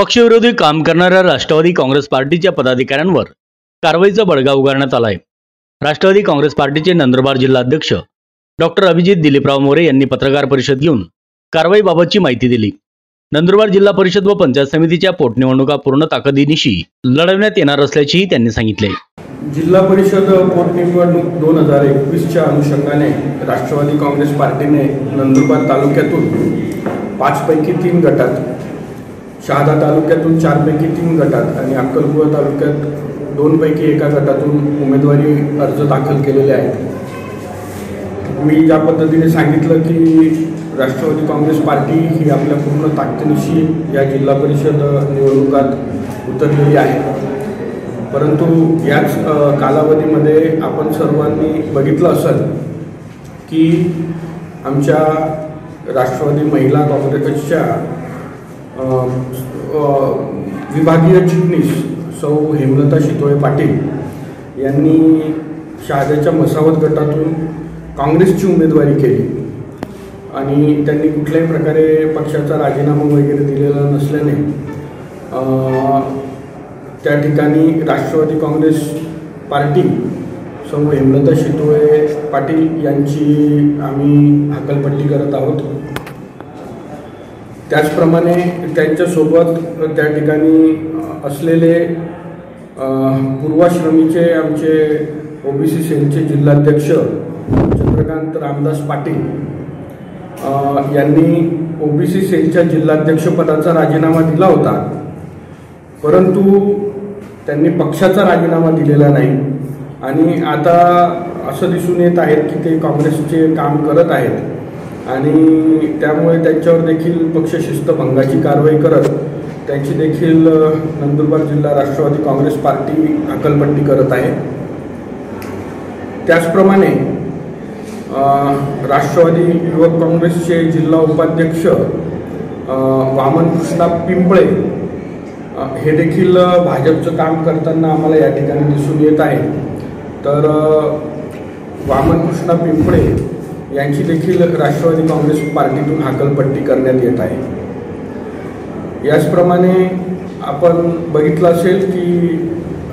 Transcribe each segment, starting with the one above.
पक्षविरोधी काम करणाऱ्या राष्ट्रवादी काँग्रेस पार्टीच्या पदाधिकाऱ्यांवर कारवाईचा बडगा उगारण्यात आलाय. राष्ट्रवादी काँग्रेस पार्टीचे नंदुरबार जिल्हाध्यक्ष डॉक्टर अभिजित दिलीपराव मोरे यांनी पत्रकार परिषद घेऊन कारवाईबाबतची माहिती दिली. नंदुरबार जिल्हा परिषद व पंचायत समितीच्या पोटनिवडणुका पूर्ण ताकदीनिशी लढवण्यात येणार असल्याचेही त्यांनी सांगितले. जिल्हा परिषद पोटनिवडणूक दोन हजार एकवीसच्या अनुषंगाने राष्ट्रवादी काँग्रेस पार्टीने नंदुरबार तालुक्यातून पाचपैकी तीन गटात शहादा तालुक्यातून चारपैकी तीन गटात आणि अक्कलकुवा तालुक्यात दोनपैकी एका गटातून उमेदवारी अर्ज दाखल केलेले आहेत. मी ज्या पद्धतीने सांगितलं की राष्ट्रवादी काँग्रेस पार्टी ही आपल्या पूर्ण ताकदीनिशी या जिल्हा परिषद निवडणुकात उतरलेली आहे. परंतु याच कालावधीमध्ये आपण सर्वांनी बघितलं असेल की आमच्या राष्ट्रवादी महिला काँग्रेसच्या विभागीय चिटणीस सौ हेमलता शितोळे पाटील यांनी शहाद्याच्या मसावत गटातून काँग्रेसची उमेदवारी केली. आणि त्यांनी कुठल्याही प्रकारे पक्षाचा राजीनामा वगैरे दिलेला नसल्याने त्या ठिकाणी राष्ट्रवादी काँग्रेस पार्टी सौ हेमलता शितोळे पाटील यांची आम्ही हकलपट्टी करत आहोत. त्याचप्रमाणे त्यांच्यासोबत त्या ठिकाणी असलेले पूर्वाश्रमीचे आमचे ओबीसी सेलचे जिल्हाध्यक्ष चंद्रकांत रामदास पाटील अ, यांनी ओबीसी सेलच्या जिल्हाध्यक्षपदाचा राजीनामा दिला होता. परंतु त्यांनी पक्षाचा राजीनामा दिलेला नाही आणि आता असं दिसून येत आहेत की ते काँग्रेसचे काम करत आहेत. आणि त्यामुळे त्यांच्यावर देखील पक्षशिस्त भंगाची कारवाई करत त्यांची देखील नंदुरबार जिल्हा राष्ट्रवादी काँग्रेस पार्टी हकलपट्टी करत आहे. त्याचप्रमाणे राष्ट्रवादी युवक काँग्रेसचे जिल्हा उपाध्यक्ष वामन कृष्णा पिंपळे हे देखील भाजपचं काम करताना आम्हाला या ठिकाणी दिसून येत आहे. तर वामनकृष्ण वामन कृष्णा पिंपळे यांची देखील राष्ट्रवादी काँग्रेस पार्टीतून हाकलपट्टी करण्यात येत आहे. याचप्रमाणे आपण बघितलं असेल की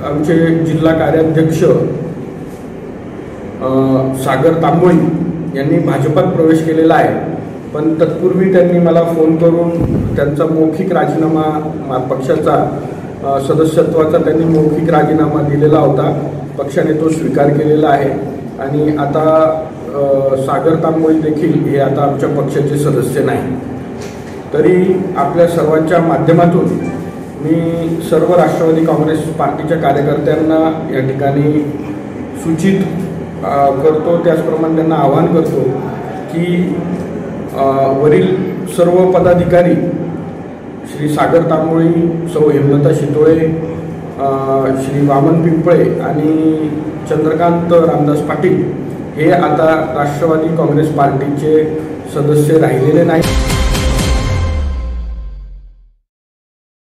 आमचे जिल्हा कार्याध्यक्ष सागर तांबोळी यांनी भाजपात प्रवेश केलेला आहे. पण तत्पूर्वी त्यांनी मला फोन करून त्यांचा मौखिक राजीनामा मा- पक्षाचा सदस्यत्वाचा त्यांनी मौखिक राजीनामा दिलेला होता. पक्षाने तो स्वीकार केलेला आहे. आणि आता सागर तांबोळी देखील हे आता आमच्या पक्षाचे सदस्य नाही. तरी आपल्या सर्वांच्या माध्यमातून मी सर्व राष्ट्रवादी काँग्रेस पार्टीच्या कार्यकर्त्यांना या ठिकाणी सूचित करतो त्याचप्रमाणे त्यांना आवाहन करतो की वरील सर्व पदाधिकारी श्री सागर तांबोळी सौ हेमलता शितोळे श्री वामन पिंपळे आणि चंद्रकांत रामदास पाटील हे आता राष्ट्रवादी काँग्रेस पार्टीचे सदस्य राहिलेले नाही